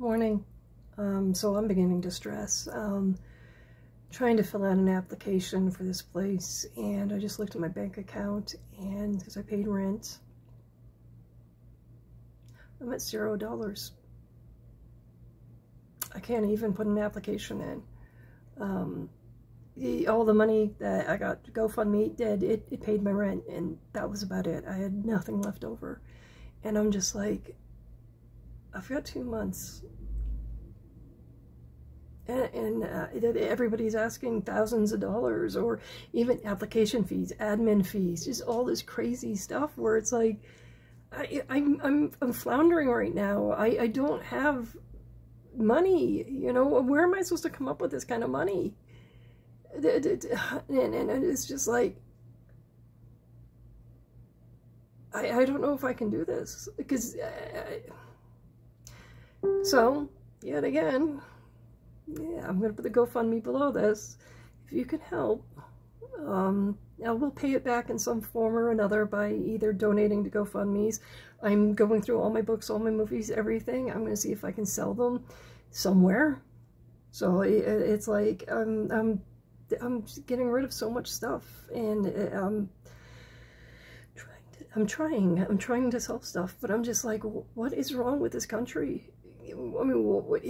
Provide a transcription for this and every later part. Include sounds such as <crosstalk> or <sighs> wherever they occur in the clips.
Morning. Um, so I'm beginning to stress. Um, trying to fill out an application for this place and I just looked at my bank account and because I paid rent, I'm at zero dollars. I can't even put an application in. Um, the, all the money that I got GoFundMe did, it, it paid my rent and that was about it. I had nothing left over. And I'm just like, I've got two months. And, and uh, everybody's asking thousands of dollars or even application fees, admin fees, just all this crazy stuff where it's like, I, I'm, I'm, I'm floundering right now. I, I don't have money, you know, where am I supposed to come up with this kind of money? And, and it's just like, I, I don't know if I can do this because I, so, yet again, yeah, I'm going to put the GoFundMe below this. If you can help, um, I will pay it back in some form or another by either donating to GoFundMe's. I'm going through all my books, all my movies, everything. I'm going to see if I can sell them somewhere. So it, it's like I'm, I'm, I'm getting rid of so much stuff and I'm um, trying to, I'm trying, I'm trying to sell stuff, but I'm just like, what is wrong with this country? I mean, what, what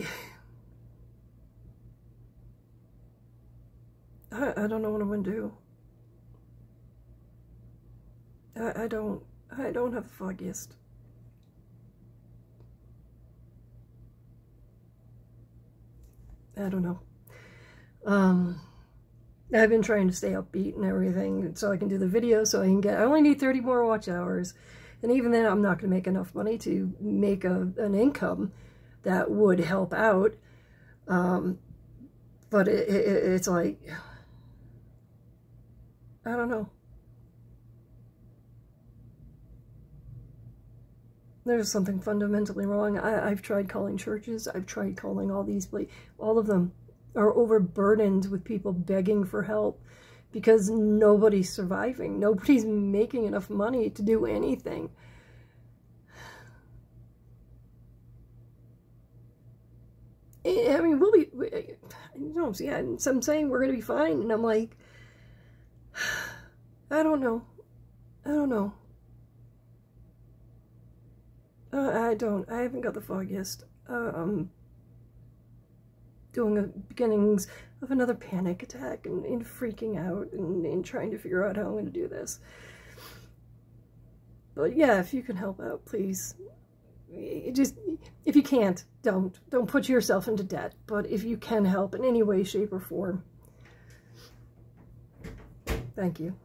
I, I don't know what I'm going to do. I, I don't, I don't have the foggiest. I don't know. Um, I've been trying to stay upbeat and everything so I can do the video so I can get, I only need 30 more watch hours. And even then, I'm not going to make enough money to make a, an income that would help out. Um, but it, it, it's like, I don't know. There's something fundamentally wrong. I, have tried calling churches. I've tried calling all these, all of them are overburdened with people begging for help because nobody's surviving. Nobody's making enough money to do anything. I mean, we'll be, you know, yeah, so I'm saying we're going to be fine. And I'm like, <sighs> I don't know. I don't know. Uh, I don't. I haven't got the foggiest. Uh, I'm doing the beginnings of another panic attack and, and freaking out and, and trying to figure out how I'm going to do this. But yeah, if you can help out, please It just if you can't don't don't put yourself into debt but if you can help in any way shape or form. Thank you